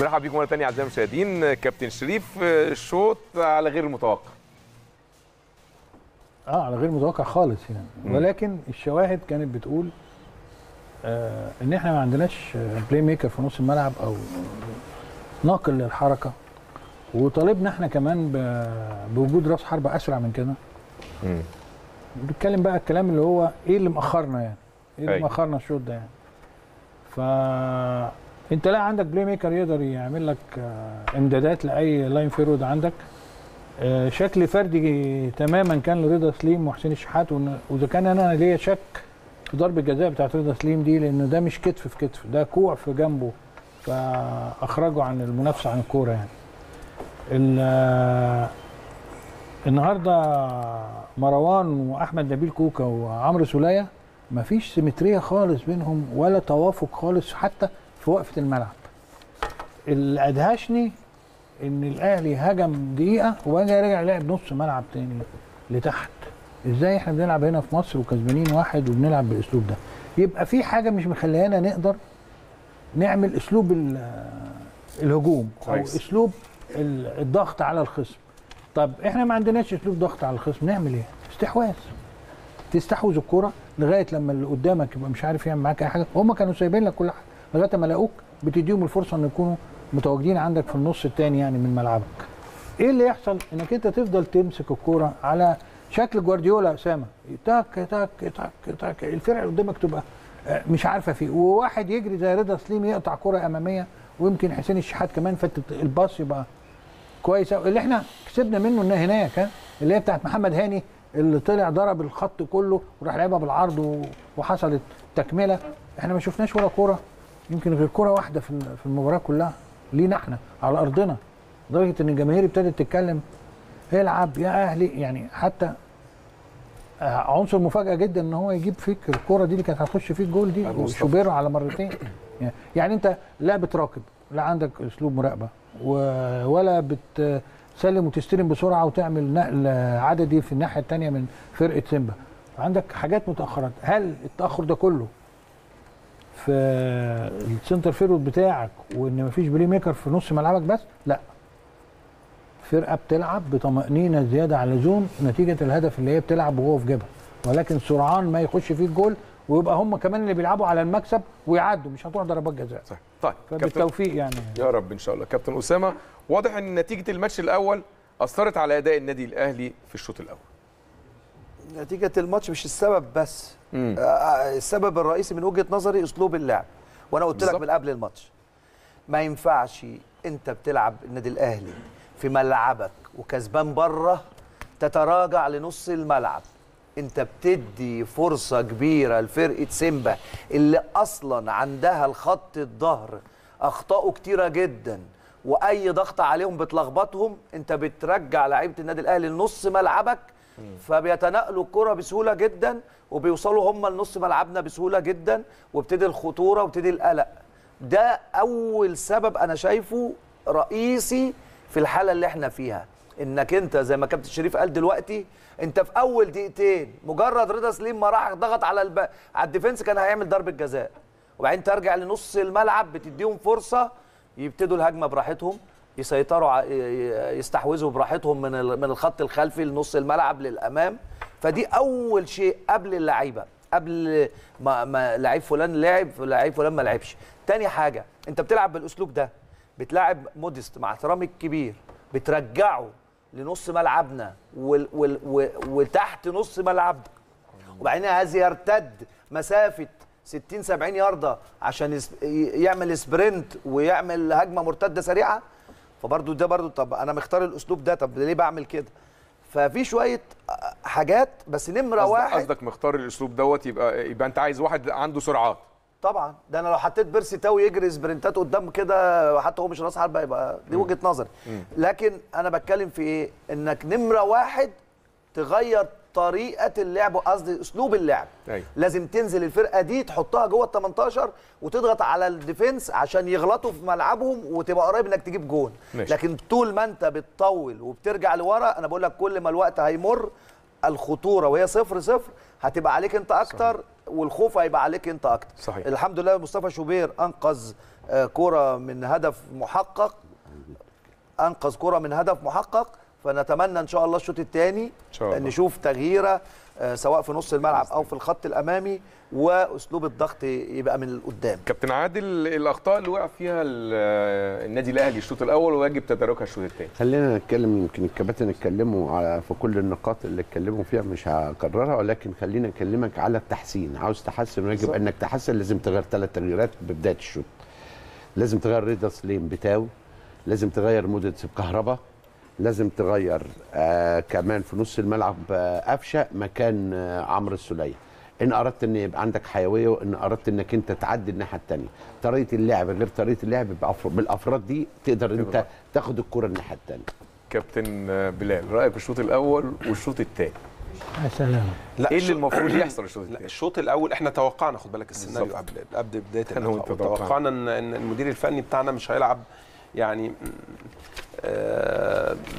مرحبا بكم مرة ثانية أعزائي المشاهدين. كابتن شريف الشوط على غير المتوقع. آه على غير متوقع خالص يعني. ولكن الشواهد كانت بتقول آه إن إحنا ما عندناش آه، playmaker في نص الملعب أو ناقل للحركة. وطالبنا إحنا كمان بوجود رأس حربة أسرع من كده. بنتكلم بقى الكلام اللي هو إيه اللي مأخرنا يعني؟ إيه اللي أيوة. مأخرنا الشوط ده يعني؟ ف انت لا عندك playmaker يقدر يعمل لك آه، امدادات لأي line forward عندك. آه، شغل فردي تماما كان لرضا سليم وحسين الشحات وإذا كان أنا ليا شك في ضربه الجزاء بتاعت رضا سليم دي لأن ده مش كتف في كتف ده كوع في جنبه فأخرجه عن المنافسة عن الكورة يعني. ال- النهارده مروان وأحمد نبيل كوكا وعمرو سولية مفيش سيمتريه خالص بينهم ولا توافق خالص حتى في وقفة الملعب. اللي ادهشني إن الأهلي هجم دقيقة وبعدين رجع لعب نص ملعب تاني لتحت. إزاي إحنا بنلعب هنا في مصر وكسبانين واحد وبنلعب بالأسلوب ده؟ يبقى في حاجة مش مخليانا نقدر نعمل أسلوب ال- الهجوم أو كويس. أسلوب ال- الضغط على الخصم. طب إحنا ما عندناش أسلوب ضغط على الخصم نعمل إيه؟ استحواذ. تستحوذ الكرة لغاية لما اللي قدامك يبقى مش عارف يعمل معاك أي حاجة. هم كانوا سايبين لك كل حاجة. لغاية ما لاقوك بتديهم الفرصة إن يكونوا متواجدين عندك في النص الثاني يعني من ملعبك. إيه اللي يحصل؟ إنك أنت تفضل تمسك الكورة على شكل جوارديولا أسامة. تك تك تك تك. الفرقة اللي قدامك تبقى آه، مش عارفة فيه. وواحد يجري زي رضا سليم يقطع كره أمامية ويمكن حسين الشحات كمان فتت الباص يبقى كويس أوي. اللي إحنا كسبنا منه إنها هناك اللي هي بتاعت محمد هاني اللي طلع ضرب الخط كله وراح لعبها بالعرض وحصلت تكملة. إحنا ما شفناش ولا كورة. يمكن غير كوره واحدة في في المباراة كلها لينا إحنا على أرضنا. لدرجة إن الجماهير ابتدت تتكلم العب؟ يا أهلي. يعني حتى آه، عنصر مفاجأة جدا إن هو يجيب فيك الكوره دي اللي كانت هتخش فيك جول دي. وشوبير على مرتين. يعني- يعني أنت لا بتراقب لا عندك أسلوب مراقبة ولا بتسلم وتستلم بسرعة وتعمل نقل عددي في الناحية الثانية من فرقة سيمبا. عندك حاجات متأخرات. هل التأخر ده كله في ال center forward بتاعك وإن مفيش playmaker في نص ملعبك بس لا. فرقة بتلعب بطمأنينة زيادة عن اللزوم نتيجة الهدف اللي هي بتلعب وهو في جيبها. ولكن سرعان ما يخش فيه الجول ويبقى هم كمان اللي بيلعبوا على المكسب ويعدوا مش هتروح ضربات جزاء. صح طيب كابتن فبالتوفيق يعني. يا رب إن شاء الله. كابتن أسامة واضح إن نتيجة الماتش الأول أثرت على أداء النادي الأهلي في الشوط الأول. نتيجة الماتش مش السبب بس. مم. آه، آه، السبب الرئيسي من وجهة نظري أسلوب اللعب. وأنا قلت لك. من قبل الماتش ما ينفعش أنت بتلعب النادي الأهلي في ملعبك وكسبان بره تتراجع لنص الملعب. أنت بتدي فرصة كبيرة لفرقة سيمبا اللي أصلا عندها الخط الظهر. اخطاؤه كتيرة جدا. وأي ضغط عليهم بتلخبطهم أنت بترجع لعيبة النادي الأهلي لنص ملعبك فبيتنقلوا الكرة بسهولة جدا وبيوصلوا هم لنص ملعبنا بسهولة جدا وابتدي الخطورة وابتدي القلق. ده أول سبب أنا شايفه رئيسي في الحالة اللي إحنا فيها. إنك أنت زي ما كابتن شريف قال دلوقتي أنت في أول دقيقتين مجرد رضا سليم ما راح ضغط على الب... على الديفنس كان هيعمل ضربة جزاء. وبعدين ترجع لنص الملعب بتديهم فرصة يبتدوا الهجمة براحتهم. يسيطروا يستحوذوا براحتهم من من الخط الخلفي لنص الملعب للأمام. فدي أول شيء قبل اللعيبة قبل ما, ما لعيب فلان لعب لعيب فلان ما لعبش. تاني حاجة أنت بتلعب بالأسلوب ده بتلاعب موديست مع احترامي الكبير بترجعه لنص ملعبنا وال وال وتحت نص ملعبنا وبعدين عايز يرتد مسافة 60 70 ياردة عشان يعمل sprint ويعمل هجمة مرتدة سريعة. فبرضو ده برضو طب أنا مختار الأسلوب ده طب ليه بعمل كده؟ ففي شوية حاجات بس نمرة واحد قصدك مختار الأسلوب دوت يبقى يبقى أنت عايز واحد عنده سرعات. طبعا. ده أنا لو حطيت بيرسي تاو يجري sprint ات قدام كده حتى هو مش راس حربة يبقى دي وجهة نظري. لكن أنا بتكلم في إيه؟ إنك نمرة واحد تغير طريقة اللعب قصدي أسلوب اللعب أيوة. لازم تنزل الفرقة دي تحطها جوه ال 18 وتضغط على ال defense عشان يغلطوا في ملعبهم وتبقى قريب إنك تجيب جون ماشي. لكن طول ما أنت بتطول وبترجع لورا أنا بقول لك كل ما الوقت هيمر الخطورة وهي صفر صفر هتبقى عليك أنت أكتر والخوف هيبقى عليك أنت أكتر صحيح. الحمد لله مصطفى شوبير أنقذ آه، كرة من هدف محقق أنقذ كرة من هدف محقق فنتمنى إن شاء الله الشوط الثاني إن شاء الله. نشوف تغييرة آه، سواء في نص الملعب أو في الخط الأمامي وأسلوب الضغط يبقى من القدام كابتن عادل الأخطاء اللي وقع فيها ال- النادي الأهلي الشوط الأول ويجب تداركها الشوط الثاني خلينا نتكلم يمكن الكباتن اتكلموا على في كل النقاط اللي اتكلموا فيها مش هكررها ولكن خلينا أكلمك على التحسين عاوز تحسن ويجب. إنك تحسن لازم تغير ثلاث تغييرات ببداية الشوط لازم تغير رضا سليم بتاو لازم تغير مدة كهربا لازم تغير آه كمان في نص الملعب آه قفشة مكان آه عمرو السولية. إن أردت إن يبقى عندك حيوية وإن أردت إنك أنت تعدي الناحية الثانية طريقة اللعب غير طريقة اللعب بالافراد دي تقدر أنت تاخد الكرة الناحية الثانية كابتن بلال رأيك في الشوط الأول والشوط الثاني يا سلام. لا إيه اللي المفروض يحصل الشوط لا الثاني الشوط الأول إحنا توقعنا خد بالك السيناريو. قبل قبل بداية. توقعنا. ان إن المدير الفني بتاعنا مش هيلعب يعني آه،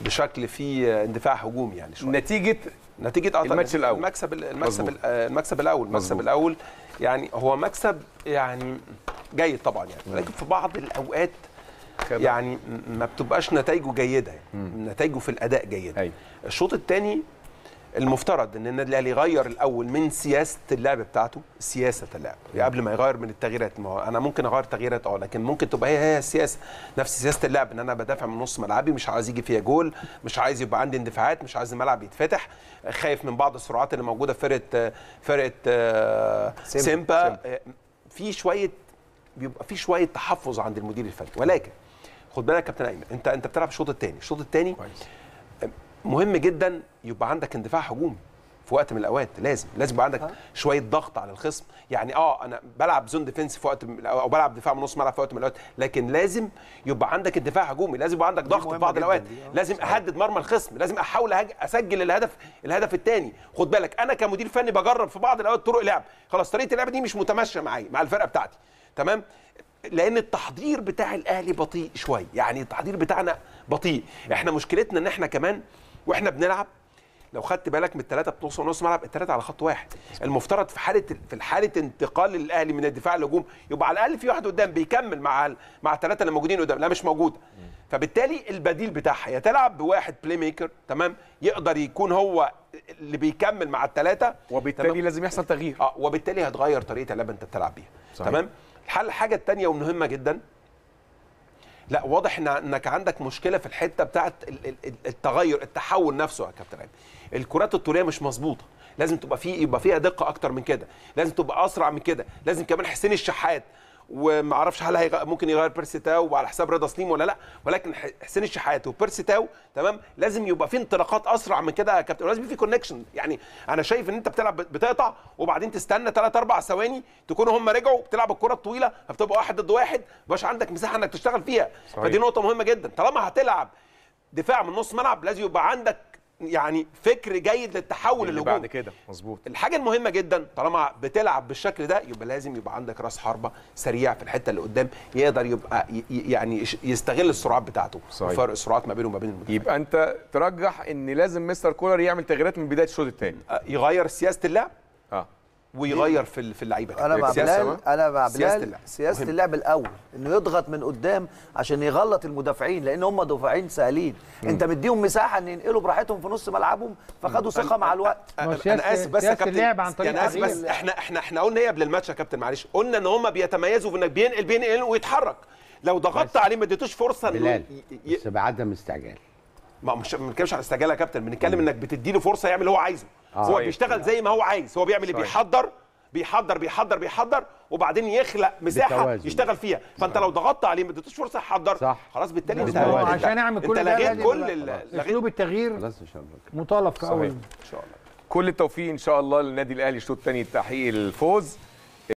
بشكل فيه اندفاع هجومي يعني شوية نتيجة نتيجة آه، الماتش الأول. المكسب المكسب مظبوط. آه، المكسب الأول المكسب. الأول يعني هو مكسب يعني جيد طبعا يعني ولكن في بعض الأوقات يعني ما بتبقاش نتائجه جيدة يعني نتائجه في الأداء جيده أيوة. الشوط الثاني المفترض إن النادي الأهلي يغير الأول من سياسة اللعب بتاعته سياسة اللعب. يعني قبل ما يغير من التغييرات ما هو أنا ممكن أغير تغييرات آه لكن ممكن تبقى هي هي السياسة نفس سياسة اللعب إن أنا بدافع من نص ملعبي مش عايز يجي فيا جول مش عايز يبقى عندي اندفاعات مش عايز الملعب يتفتح. خايف من بعض السرعات اللي موجودة في فرقة فرقة آه، سيمبا. سيمبا. آه، في شوية بيبقى في شوية تحفظ عند المدير الفني. ولكن خد بالك يا كابتن أيمن أنت أنت بتلعب الشوط الثاني الشوط الثاني مهم جدا يبقى عندك اندفاع هجومي في وقت من الأوقات لازم لازم يبقى عندك شوية ضغط على الخصم. يعني آه أنا بلعب zone defense في وقت أو بلعب دفاع من نص ملعب في وقت من الأوقات لكن لازم يبقى عندك اندفاع هجومي لازم يبقى عندك ضغط في بعض الأوقات. آه. لازم أهدد مرمى الخصم لازم أحاول. أسجل الهدف الهدف الثاني خد بالك أنا كمدير فني بجرب في بعض الأوقات طرق لعب. خلاص طريقة اللعب دي مش متماشية معايا مع الفرقة بتاعتي. تمام؟ لأن التحضير بتاع الأهلي بطيء شوية. يعني التحضير بتاعنا بطيء. إحنا مشكلتنا إن إحنا كمان وإحنا بنلعب لو خدت بالك من الثلاثه بنص ونص ملعب الثلاثه على خط واحد. المفترض في حالة في حالة انتقال الأهلي من الدفاع للهجوم يبقى على الأقل في واحد قدام بيكمل مع مع الثلاثه اللي موجودين قدام. لا مش موجوده فبالتالي البديل بتاعها يا تلعب بواحد playmaker تمام يقدر يكون هو اللي بيكمل مع الثلاثه وبالتالي لازم يحصل تغيير. آه وبالتالي هتغير طريقة اللعب انت بتلعب بيها. صحيح. تمام؟ الحل الحاجة الثانية والمهمه جدا لا واضح إنك عندك مشكلة في الحتة ال- التغير التحول نفسه يا كابتن عادل الكرات الطولية مش مظبوطة. لازم تبقى في يبقى فيها دقة أكتر من كده. لازم تبقى أسرع من كده. لازم كمان حسين الشحات. وما أعرفش هل هيغ... ممكن يغير بيرسي تاو على حساب رضا سليم ولا لا ولكن حسين الشحات وبيرسي تاو تمام؟ لازم يبقى في انطلاقات أسرع من كده يا كابتن يبقى في connection يعني أنا شايف إن أنت بتلعب بتقطع وبعدين تستنى 3 4 ثواني تكونوا هم رجعوا بتلعب الكرة الطويلة فبتبقى واحد ضد واحد مبقاش عندك مساحة إنك تشتغل فيها. صحيح. فدي نقطة مهمة جدا. طالما هتلعب دفاع من نص ملعب لازم يبقى عندك يعني فكر جيد للتحول اللي بعد كده. مظبوط. الحاجة المهمة جدا طالما بتلعب بالشكل ده يبقى لازم يبقى عندك راس حربة سريع في الحتة اللي قدام يقدر يبقى يعني يستغل السرعات بتاعته صحيح. وفرق السرعات ما بينه وما بين المدافع يبقى أنت ترجح إن لازم مستر كولر يعمل تغييرات من بداية الشوط الثاني. يغير سياسة اللعب؟ ويغير في ال- في اللعيبة أنا مع سياسة بلال أنا مع سياسة بلال اللعب. سياسة مهم. اللعب الأول إنه يضغط من قدام عشان يغلط المدافعين لأن هم دفاعين سهلين. أنت مديهم مساحة إن ينقلوا براحتهم في نص ملعبهم فاخدوا ثقة مع الوقت. أنا سياسة- آسف بس يا سياسة كابتن. اللعب عن طريق يعني آسف بس. إحنا إحنا إحنا قلنا إيه قبل الماتش يا كابتن معلش. قلنا إن هم بيتميزوا في إنك بينقل بينقل ويتحرك. لو ضغطت عليه ما اديتوش فرصة إنه بلال ي- بس بعدم استعجال. ما مش ما بنتكلمش على استعجال يا كابتن. بنتكلم إنك بتدي له فرصة يعمل اللي هو عايزه. آه. هو. بيشتغل زي ما هو عايز هو بيعمل صحيح. بيحضر بيحضر بيحضر بيحضر وبعدين يخلق مساحة بالتوازن. يشتغل فيها فأنت لو ضغطت عليه ما اديتوش فرصة يحضر صح. خلاص بالتالي أنت عشان اعمل كل ده لغيت كل أسلوب التغيير خلاص إن شاء الله مطالب في اول. إن شاء الله كل التوفيق إن شاء الله للنادي الأهلي الشوط الثاني تحقيق الفوز